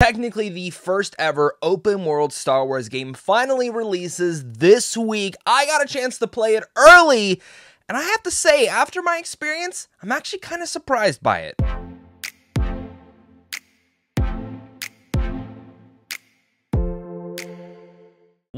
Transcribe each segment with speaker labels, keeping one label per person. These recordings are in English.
Speaker 1: Technically, the first ever open world Star Wars game finally releases this week. I got a chance to play it early, and I have to say, after my experience, I'm actually kind of surprised by it.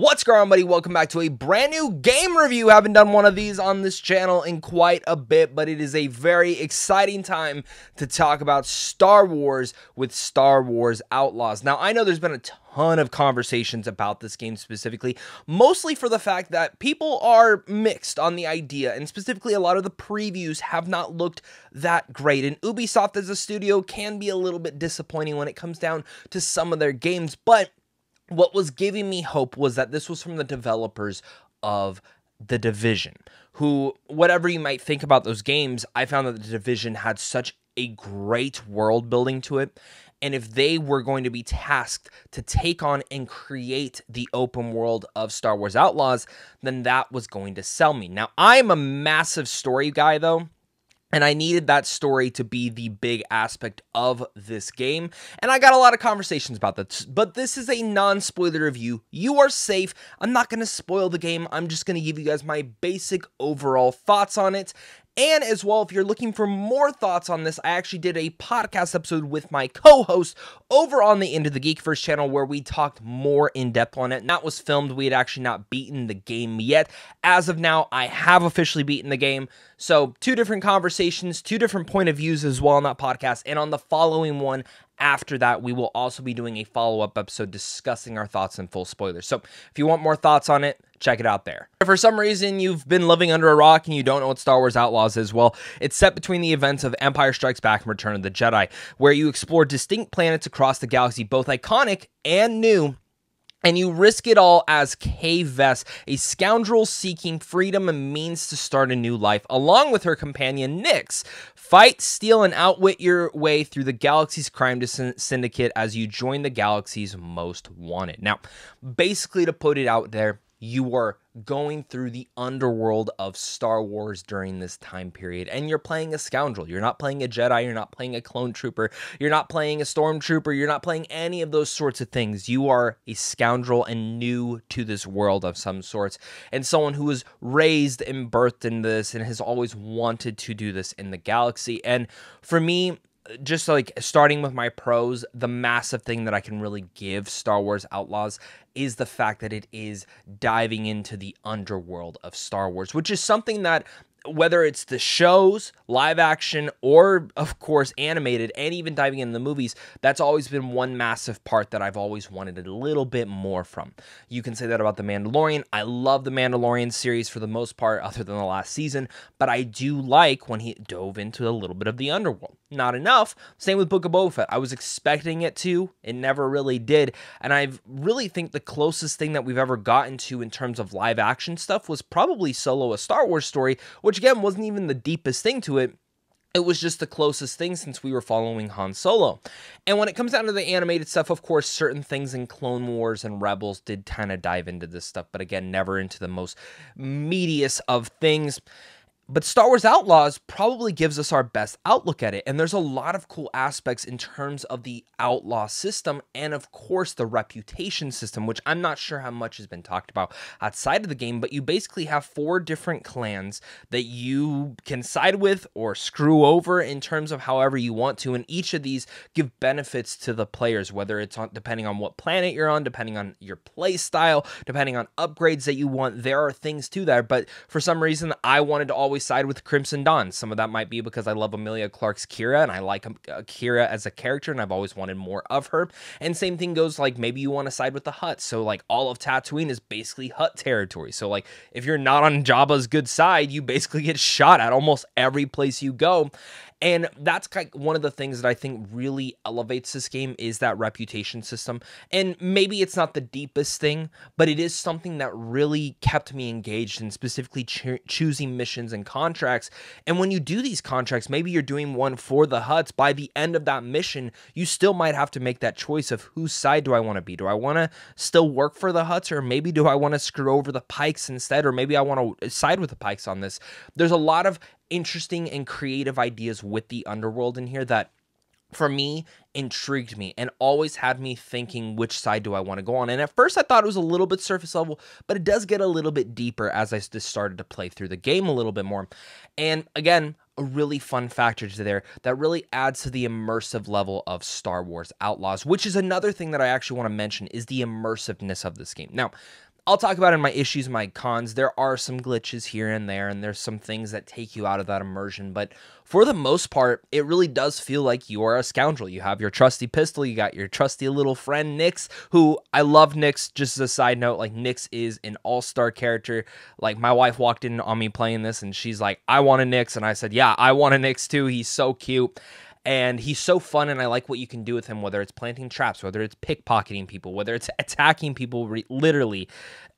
Speaker 1: What's going on, buddy? Welcome back to a brand new game review. Haven't done one of these on this channel in quite a bit, but it is a very exciting time to talk about Star Wars with Star Wars Outlaws. Now, I know there's been a ton of conversations about this game specifically, mostly for the fact that people are mixed on the idea, and specifically a lot of the previews have not looked that great. And Ubisoft as a studio can be a little bit disappointing when it comes down to some of their games, but what was giving me hope was that this was from the developers of The Division, who, whatever you might think about those games, I found that The Division had such a great world building to it. And if they were going to be tasked to take on and create the open world of Star Wars Outlaws, then that was going to sell me. Now, I'm a massive story guy, though. And I needed that story to be the big aspect of this game. And I got a lot of conversations about that. But this is a non spoiler review. You are safe. I'm not going to spoil the game. I'm just going to give you guys my basic overall thoughts on it. And as well, if you're looking for more thoughts on this, I actually did a podcast episode with my co host over on the End of the Geekverse channel where we talked more in depth on it. And that was filmed. We had actually not beaten the game yet. As of now, I have officially beaten the game. So, two different conversations, two different point of views as well on that podcast. And on the following one, after that, we will also be doing a follow up episode discussing our thoughts and full spoilers. So if you want more thoughts on it, check it out there. If for some reason you've been living under a rock and you don't know what Star Wars Outlaws is, well, it's set between the events of Empire Strikes Back and Return of the Jedi, where you explore distinct planets across the galaxy, both iconic and new and you risk it all as Kay Vess, a scoundrel seeking freedom and means to start a new life, along with her companion Nix. Fight, steal, and outwit your way through the galaxy's crime syndicate as you join the galaxy's most wanted. Now, basically, to put it out there, you are going through the underworld of Star Wars during this time period. And you're playing a scoundrel. You're not playing a Jedi. You're not playing a clone trooper. You're not playing a stormtrooper. You're not playing any of those sorts of things. You are a scoundrel and new to this world of some sorts. And someone who was raised and birthed in this and has always wanted to do this in the galaxy. And for me, just like starting with my pros, the massive thing that I can really give Star Wars Outlaws is the fact that it is diving into the underworld of Star Wars, which is something that whether it's the shows, live action, or of course animated, and even diving into the movies, that's always been one massive part that I've always wanted a little bit more from. You can say that about The Mandalorian. I love The Mandalorian series for the most part, other than the last season, but I do like when he dove into a little bit of the underworld. Not enough. Same with Book of Boba Fett. I was expecting it to, it never really did, and I really think the closest thing that we've ever gotten to in terms of live action stuff was probably Solo, a Star Wars story, which again wasn't even the deepest thing to it. It was just the closest thing since we were following Han Solo. And when it comes down to the animated stuff, of course, certain things in Clone Wars and Rebels did kind of dive into this stuff, but again, never into the most meatiest of things. But Star Wars Outlaws probably gives us our best outlook at it. And there's a lot of cool aspects in terms of the outlaw system and, of course, the reputation system, which I'm not sure how much has been talked about outside of the game. But you basically have four different clans that you can side with or screw over in terms of however you want to. And each of these give benefits to the players, whether it's on depending on what planet you're on, depending on your play style, depending on upgrades that you want. There are things to that. But for some reason, I wanted to always always side with Crimson Dawn. Some of that might be because I love Emilia Clarke's Qi'ra and I like um, uh, as a character and I've always wanted more of her. And same thing goes like maybe you want to side with the Hutt. So like all of Tatooine is basically Hutt territory. So like if you're not on Jabba's good side, you basically get shot at almost every place you go. And that's of one of the things that I think really elevates this game is that reputation system. And maybe it's not the deepest thing, but it is something that really kept me engaged in specifically cho choosing missions and contracts. And when you do these contracts, maybe you're doing one for the Hutts. By the end of that mission, you still might have to make that choice of whose side do I want to be? Do I want to still work for the Hutts or maybe do I want to screw over the Pikes instead, or maybe I want to uh, side with the Pikes on this? There's a lot of interesting and creative ideas with the underworld in here that for me intrigued me and always had me thinking which side do I want to go on. And at first I thought it was a little bit surface level, but it does get a little bit deeper as I just started to play through the game a little bit more. And again, a really fun factor to there that really adds to the immersive level of Star Wars Outlaws, which is another thing that I actually want to mention is the immersiveness of this game. Now, I'll talk about in my issues, my cons. There are some glitches here and there, and there's some things that take you out of that immersion. But for the most part, it really does feel like you are a scoundrel. You have your trusty pistol, you got your trusty little friend Nix, who I love Nix. Just as a side note, like Nix is an all-star character. Like my wife walked in on me playing this, and she's like, "I want a Nix," and I said, "Yeah, I want a Nix too." He's so cute and he's so fun and i like what you can do with him whether it's planting traps whether it's pickpocketing people whether it's attacking people re- literally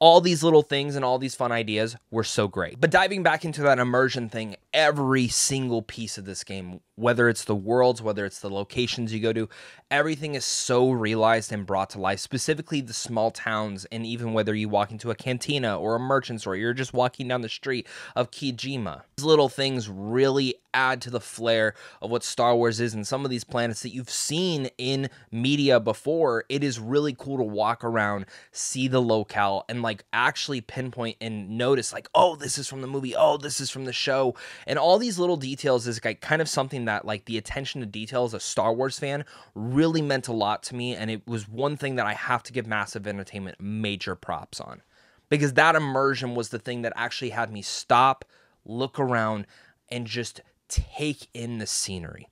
Speaker 1: all these little things and all these fun ideas were so great but diving back into that immersion thing every single piece of this game whether it's the worlds whether it's the locations you go to everything is so realized and brought to life specifically the small towns and even whether you walk into a cantina or a merchant store you're just walking down the street of Kijimi these little things really add to the flair of what Star Wars is and some of these planets that you've seen in media before. It is really cool to walk around, see the locale, and like actually pinpoint and notice, like, oh, this is from the movie, oh, this is from the show. And all these little details is like kind of something that like the attention to detail as a Star Wars fan really meant a lot to me. And it was one thing that I have to give Massive Entertainment major props on. Because that immersion was the thing that actually had me stop, look around, and just take in the scenery.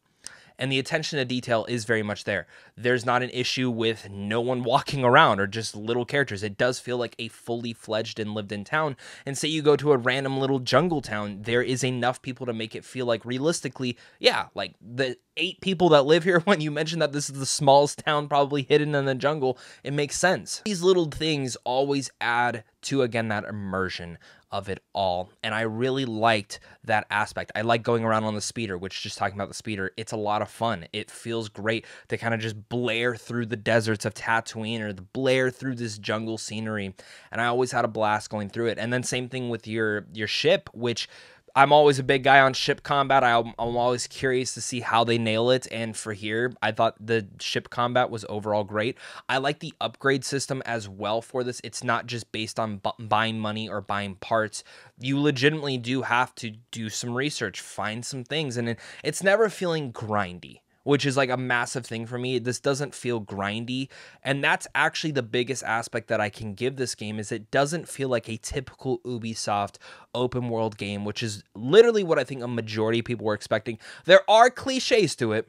Speaker 1: And the attention to detail is very much there. There's not an issue with no one walking around or just little characters. It does feel like a fully fledged and lived in town. And say you go to a random little jungle town, there is enough people to make it feel like realistically, yeah, like the eight people that live here, when you mention that this is the smallest town probably hidden in the jungle, it makes sense. These little things always add to, again, that immersion of it all. And I really liked that aspect. I like going around on the speeder, which just talking about the speeder, it's a lot of fun. It feels great to kind of just blare through the deserts of Tatooine or the blare through this jungle scenery. And I always had a blast going through it. And then same thing with your your ship, which I'm always a big guy on ship combat. I, am always curious to see how they nail it. And for here, I thought the ship combat was overall great. I like the upgrade system as well for this. It's not just based on bu- buying money or buying parts. You legitimately do have to do some research, find some things, and it's never feeling grindy which is like a massive thing for me. This doesn't feel grindy, and that's actually the biggest aspect that I can give this game is it doesn't feel like a typical Ubisoft open world game, which is literally what I think a majority of people were expecting. There are clichés to it,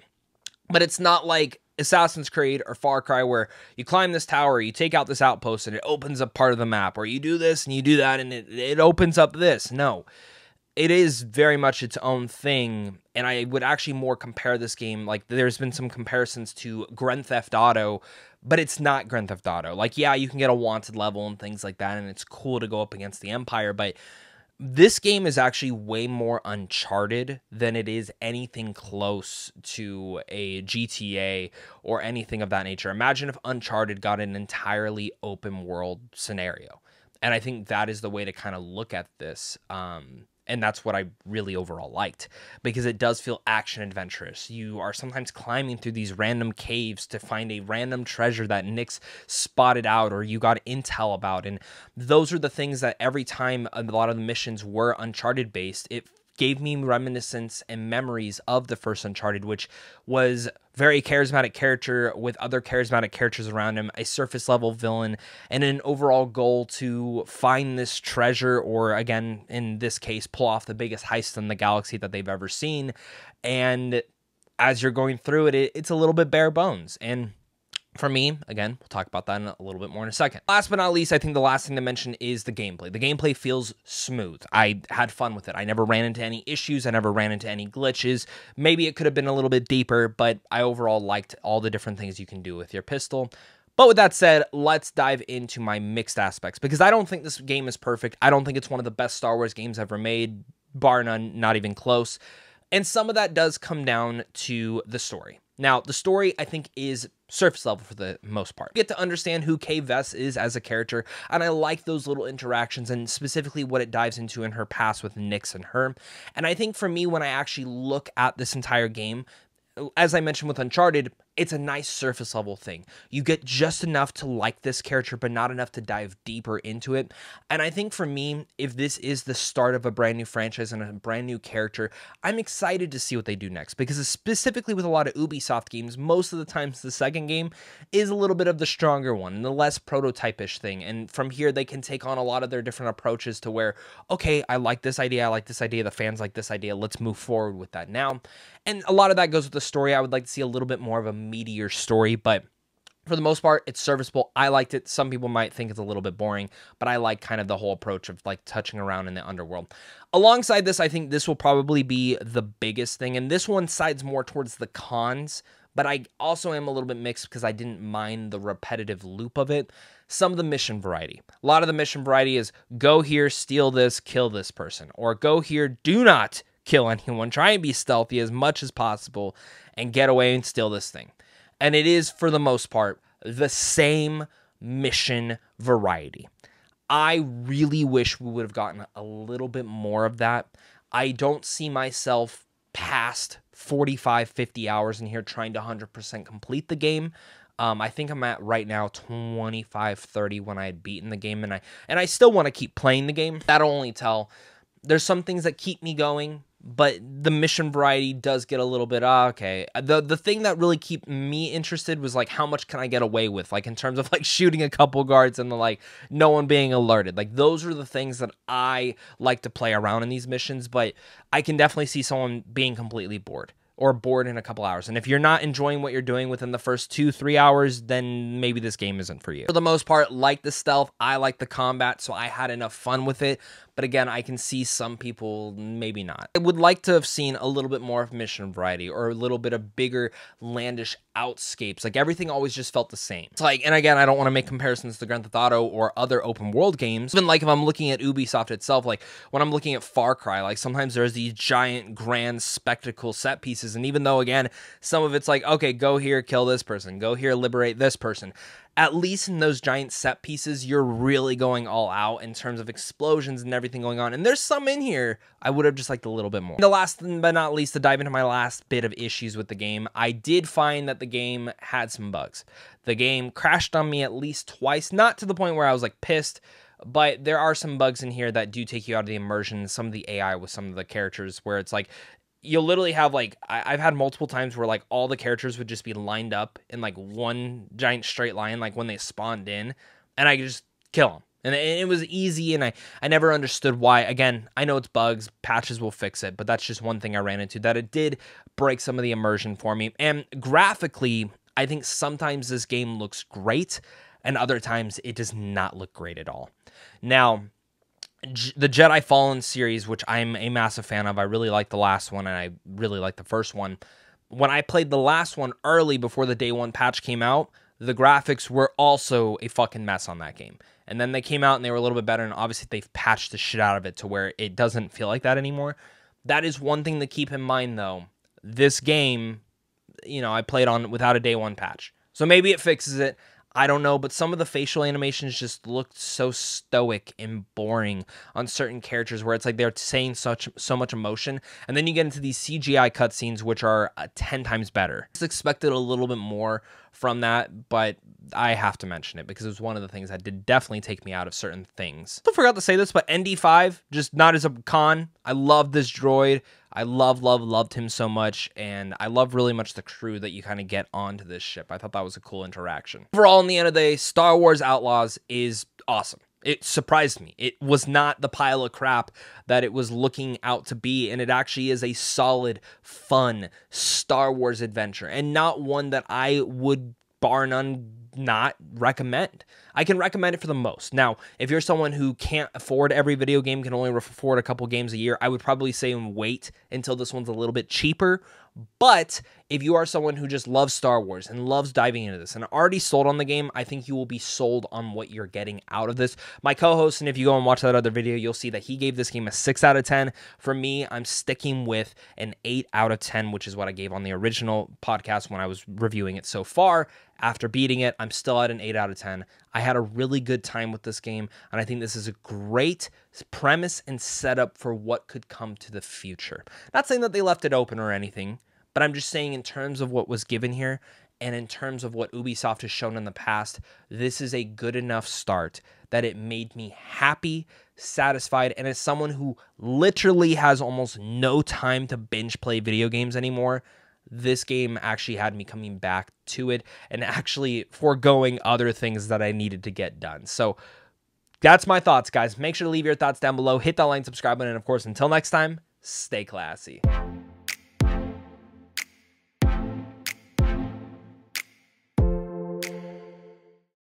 Speaker 1: but it's not like Assassin's Creed or Far Cry where you climb this tower, you take out this outpost and it opens up part of the map, or you do this and you do that and it, it opens up this. No it is very much its own thing and i would actually more compare this game like there's been some comparisons to grand theft auto but it's not grand theft auto like yeah you can get a wanted level and things like that and it's cool to go up against the empire but this game is actually way more uncharted than it is anything close to a GTA or anything of that nature. Imagine if Uncharted got an entirely open world scenario. And I think that is the way to kind of look at this. Um, and that's what I really overall liked because it does feel action adventurous. You are sometimes climbing through these random caves to find a random treasure that Nix spotted out or you got intel about. And those are the things that every time a lot of the missions were Uncharted based, it gave me reminiscence and memories of the first Uncharted, which was very charismatic character with other charismatic characters around him, a surface level villain, and an overall goal to find this treasure, or again, in this case, pull off the biggest heist in the galaxy that they've ever seen. And as you're going through it, it it's a little bit bare bones. And for me, again, we'll talk about that in a little bit more in a second. Last but not least, I think the last thing to mention is the gameplay. The gameplay feels smooth. I had fun with it. I never ran into any issues. I never ran into any glitches. Maybe it could have been a little bit deeper, but I overall liked all the different things you can do with your pistol. But with that said, let's dive into my mixed aspects because I don't think this game is perfect. I don't think it's one of the best Star Wars games ever made, bar none, not even close. And some of that does come down to the story. Now, the story I think is surface level for the most part. You get to understand who Kay Vess is as a character, and I like those little interactions and specifically what it dives into in her past with Nix and her. And I think for me, when I actually look at this entire game, as I mentioned with Uncharted, it's a nice surface level thing. You get just enough to like this character, but not enough to dive deeper into it. And I think for me, if this is the start of a brand new franchise and a brand new character, I'm excited to see what they do next. Because specifically with a lot of Ubisoft games, most of the times the second game is a little bit of the stronger one and the less prototypish thing. And from here, they can take on a lot of their different approaches to where, okay, I like this idea, I like this idea, the fans like this idea, let's move forward with that now. And a lot of that goes with the story. I would like to see a little bit more of a meatier story, but for the most part, it's serviceable. I liked it. Some people might think it's a little bit boring, but I like kind of the whole approach of like touching around in the underworld. Alongside this, I think this will probably be the biggest thing. And this one sides more towards the cons, but I also am a little bit mixed because I didn't mind the repetitive loop of it. Some of the mission variety. A lot of the mission variety is go here, steal this, kill this person, or go here, do not kill anyone. Try and be stealthy as much as possible and get away and steal this thing. And it is, for the most part, the same mission variety. I really wish we would have gotten a little bit more of that. I don't see myself past 45, 50 hours in here trying to 100% complete the game. Um, I think I'm at right now 25, 30 when I had beaten the game, and I and I still want to keep playing the game. That'll only tell. There's some things that keep me going but the mission variety does get a little bit uh, okay the the thing that really keep me interested was like how much can i get away with like in terms of like shooting a couple guards and the like no one being alerted like those are the things that i like to play around in these missions but i can definitely see someone being completely bored or bored in a couple hours. And if you're not enjoying what you're doing within the first two, three hours, then maybe this game isn't for you. For the most part, like the stealth, I like the combat, so I had enough fun with it. But again, I can see some people maybe not. I would like to have seen a little bit more of mission variety or a little bit of bigger landish outscapes. Like everything always just felt the same. It's like, and again, I don't want to make comparisons to Grand Theft Auto or other open world games. Even like if I'm looking at Ubisoft itself, like when I'm looking at Far Cry, like sometimes there's these giant grand spectacle set pieces. And even though again, some of it's like, okay, go here, kill this person, go here, liberate this person at least in those giant set pieces, you're really going all out in terms of explosions and everything going on. And there's some in here I would have just liked a little bit more. The last but not least, to dive into my last bit of issues with the game, I did find that the game had some bugs. The game crashed on me at least twice, not to the point where I was like pissed, but there are some bugs in here that do take you out of the immersion. Some of the AI with some of the characters where it's like you'll literally have like I, have had multiple times where like all the characters would just be lined up in like one giant straight line, like when they spawned in, and I could just kill them. And it was easy, and I, I never understood why. Again, I know it's bugs, patches will fix it, but that's just one thing I ran into that it did break some of the immersion for me. And graphically, I think sometimes this game looks great, and other times it does not look great at all. Now, the Jedi Fallen series, which I'm a massive fan of. I really like the last one and I really like the first one. When I played the last one early before the day one patch came out, the graphics were also a fucking mess on that game. And then they came out and they were a little bit better. And obviously, they've patched the shit out of it to where it doesn't feel like that anymore. That is one thing to keep in mind, though. This game, you know, I played on without a day one patch. So maybe it fixes it. I don't know, but some of the facial animations just looked so stoic and boring on certain characters where it's like they're saying such so much emotion. And then you get into these CGI cutscenes, which are uh, 10 times better. I just expected a little bit more from that, but I have to mention it because it was one of the things that did definitely take me out of certain things. I forgot to say this, but ND5, just not as a con. I love this droid. I love, love, loved him so much, and I love really much the crew that you kind of get onto this ship. I thought that was a cool interaction. Overall, in the end of the day, Star Wars Outlaws is awesome. It surprised me. It was not the pile of crap that it was looking out to be, and it actually is a solid, fun Star Wars adventure, and not one that I would, bar none, not recommend. I can recommend it for the most. Now, if you're someone who can't afford every video game, can only afford a couple games a year, I would probably say wait until this one's a little bit cheaper. But if you are someone who just loves Star Wars and loves diving into this and already sold on the game, I think you will be sold on what you're getting out of this. My co host, and if you go and watch that other video, you'll see that he gave this game a 6 out of 10. For me, I'm sticking with an 8 out of 10, which is what I gave on the original podcast when I was reviewing it so far. After beating it, I'm still at an 8 out of 10. I had a really good time with this game, and I think this is a great premise and setup for what could come to the future. Not saying that they left it open or anything, But I'm just saying, in terms of what was given here, and in terms of what Ubisoft has shown in the past, this is a good enough start that it made me happy, satisfied, and as someone who literally has almost no time to binge play video games anymore, this game actually had me coming back to it and actually foregoing other things that I needed to get done. So that's my thoughts, guys. Make sure to leave your thoughts down below. Hit that like, subscribe button, and of course, until next time, stay classy.